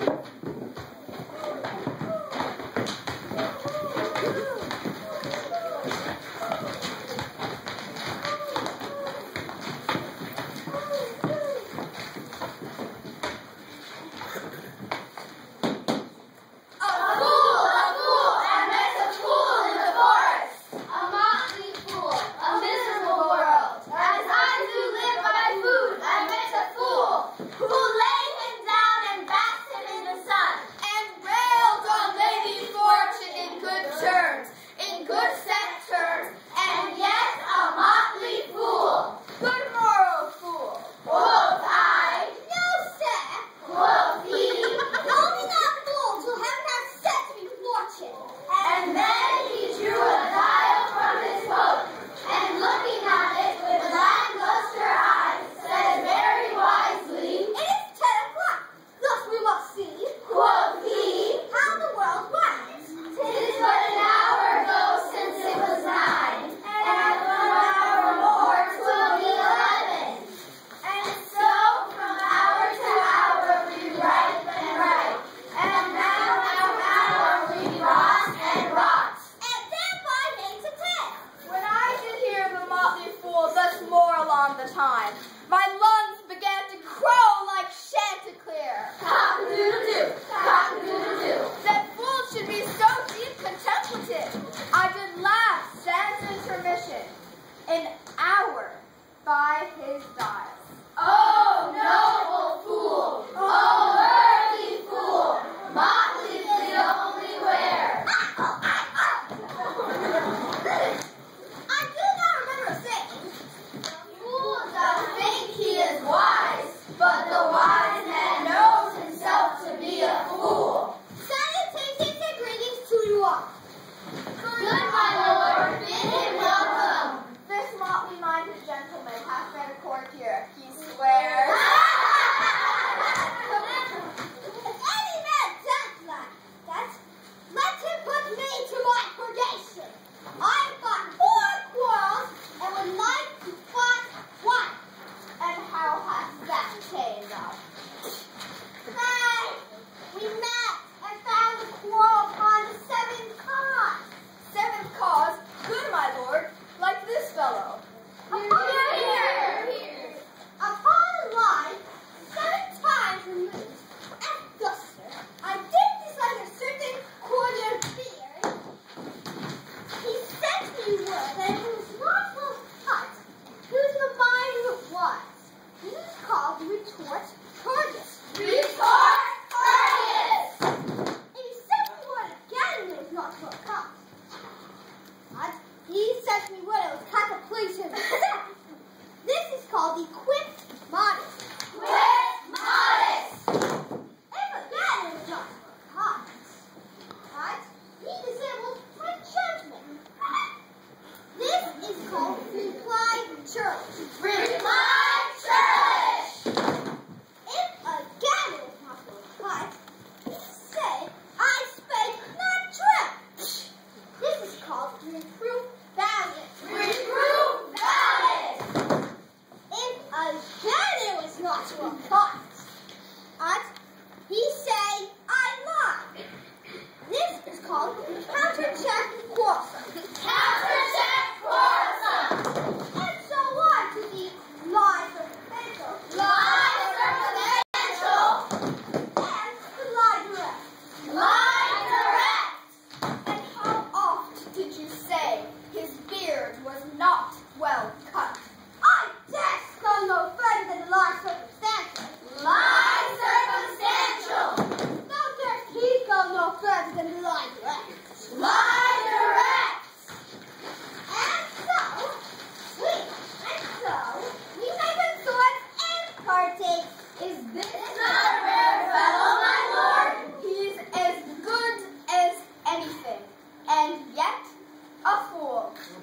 うん。He sent me what I was contemplation. this is called the Quip Modest. Quip Modest! Ever that is just hot. Hot? He disables my judgment. This is called Reply Churlish. Reply Churlish! If a gal is not replied, he said, I spake not trip. This is called Reproof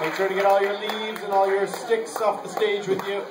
Make sure to get all your leaves and all your sticks off the stage with you.